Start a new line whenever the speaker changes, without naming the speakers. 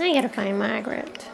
I gotta find Margaret.